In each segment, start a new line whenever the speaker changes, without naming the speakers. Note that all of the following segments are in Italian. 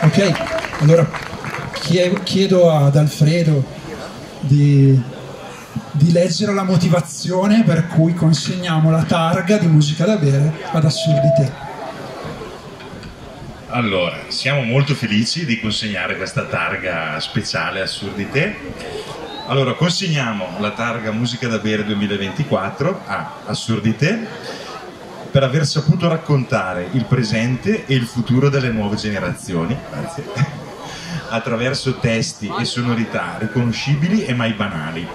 Ok, allora chiedo ad Alfredo di, di, leggere la motivazione per cui consegniamo la targa di musica da bere ad Assurdité.
Allora, siamo molto felici di consegnare questa targa speciale Assurdité. Allora, consegniamo la targa Musica da bere 2024 a Assurdité per aver saputo raccontare il presente e il futuro delle nuove generazioni Grazie. attraverso testi e sonorità riconoscibili e mai banali,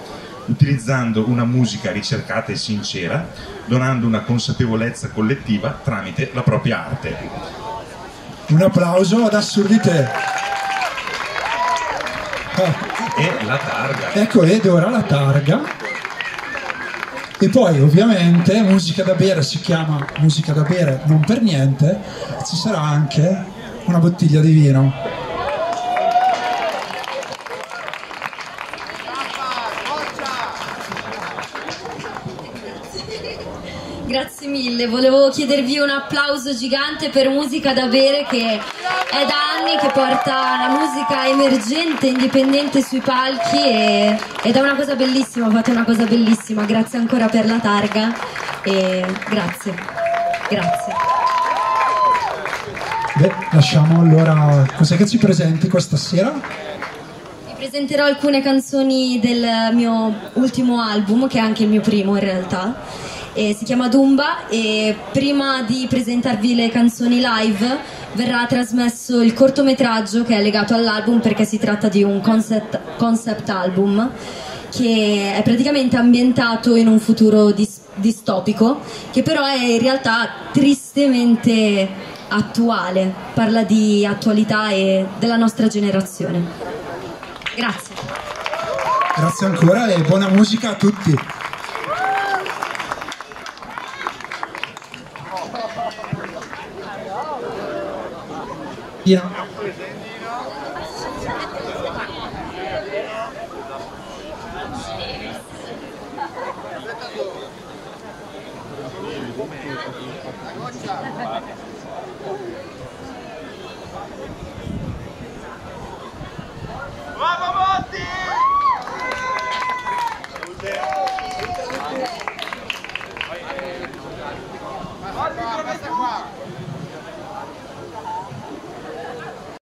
utilizzando una musica ricercata e sincera, donando una consapevolezza collettiva tramite la propria arte.
Un applauso ad Assurdité.
E la targa.
Ecco, ed ora la targa e poi ovviamente musica da bere si chiama musica da bere non per niente, ci sarà anche una bottiglia di vino.
Grazie mille, volevo chiedervi un applauso gigante per Musica da bere che è da anni che porta la musica emergente, indipendente sui palchi e, ed è una cosa bellissima, fate una cosa bellissima, grazie ancora per la targa e grazie, grazie.
Beh, lasciamo allora, cos'è che ci presenti questa sera?
Vi presenterò alcune canzoni del mio ultimo album, che è anche il mio primo in realtà. E si chiama Dumba e prima di presentarvi le canzoni live verrà trasmesso il cortometraggio che è legato all'album perché si tratta di un concept, concept album che è praticamente ambientato in un futuro dis- distopico che però è in realtà tristemente attuale, parla di attualità e della nostra generazione. Grazie.
Grazie ancora e buona musica a tutti.
Bien.